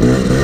Mm-hmm.